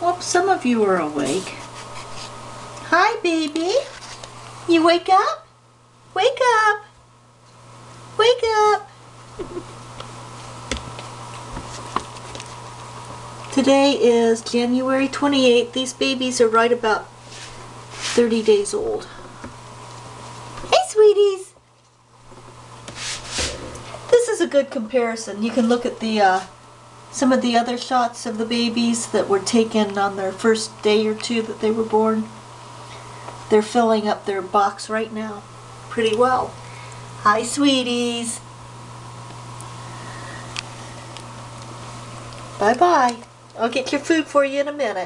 Well, some of you are awake. Hi, baby. You wake up? Wake up. Wake up. Today is January 28th. These babies are right about 30 days old. Hey, sweeties. This is a good comparison. You can look at the uh, some of the other shots of the babies that were taken on their first day or two that they were born. They're filling up their box right now pretty well. Hi, sweeties. Bye-bye. I'll get your food for you in a minute.